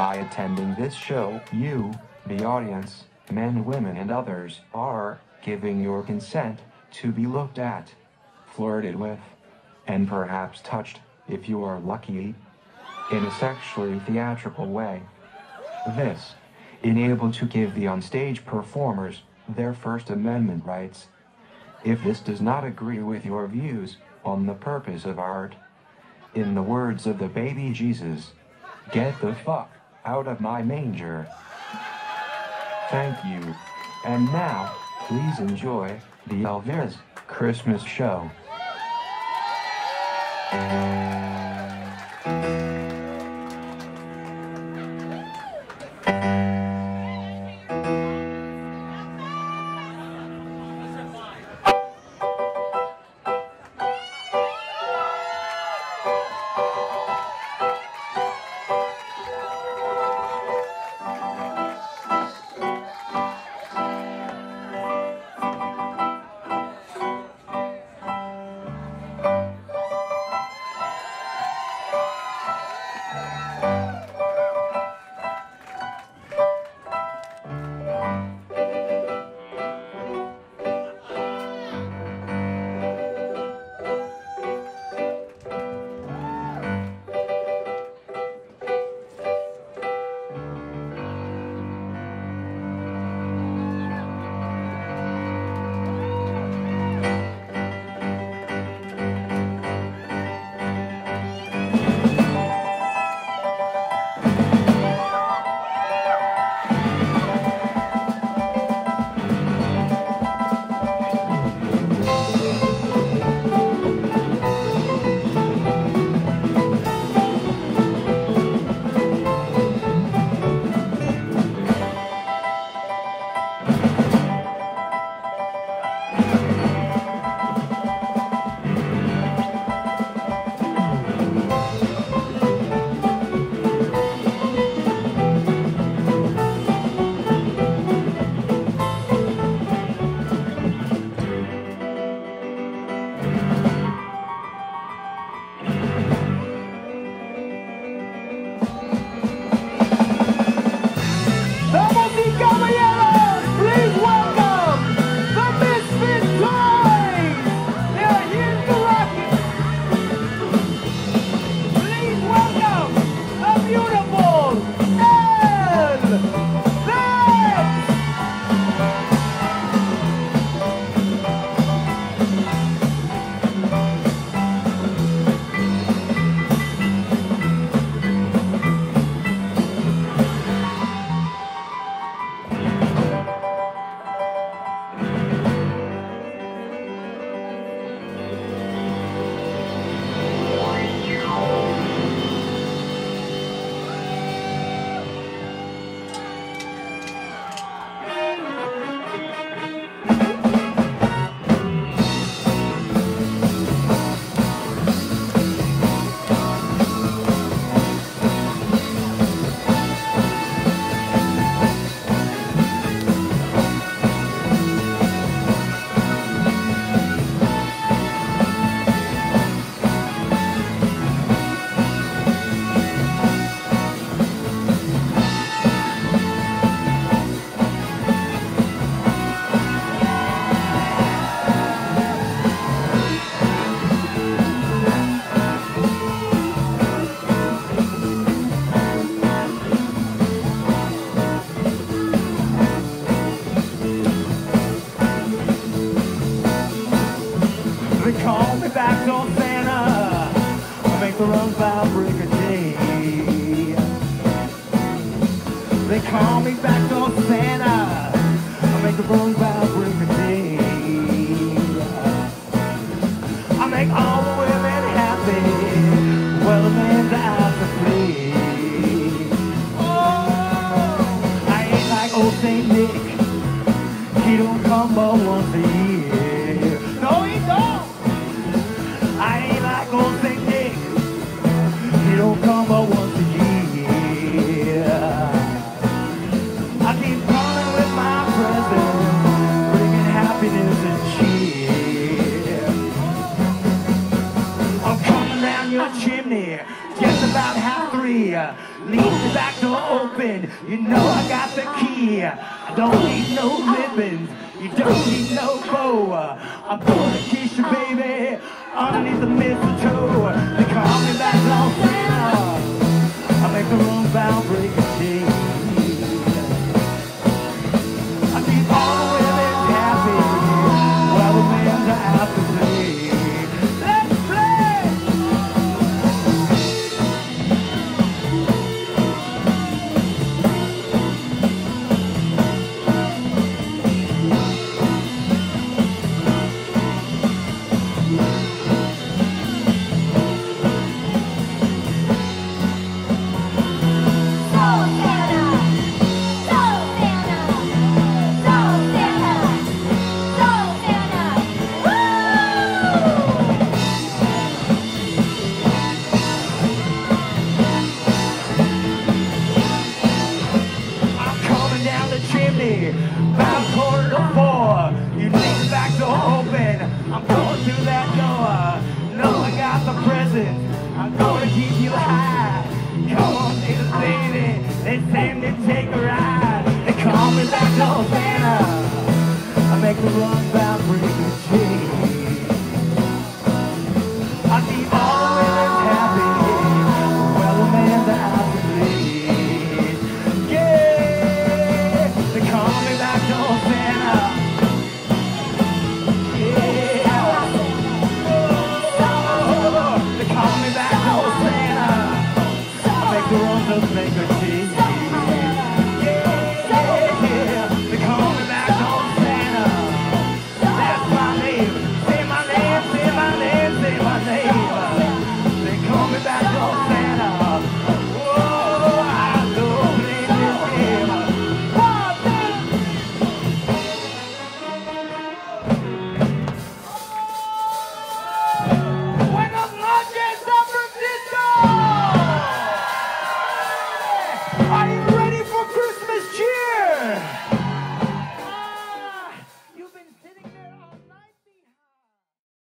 By attending this show, you, the audience, men, women, and others, are giving your consent to be looked at, flirted with, and perhaps touched, if you are lucky, in a sexually theatrical way. This, enabled to give the onstage performers their First Amendment rights. If this does not agree with your views on the purpose of art, in the words of the baby Jesus, get the fuck out of my manger. Thank you. And now, please enjoy the El Vez Christmas show. On Santa. I make the runs by break of day. They call me back door Santa. I make the runs by break of day. I make all the women happy. Well, the man's out to play. Oh, I ain't like old Saint Nick. He don't come but once a year. About half three. Leave me back door open. You know I got the key. I don't need no ribbons. You don't need no bow. I'm gonna kiss you, baby, underneath the mistletoe. They call me back door Santa. I make the wrong bound They send me take a ride. They call me back to Havana. I make a run bound refugee. I see all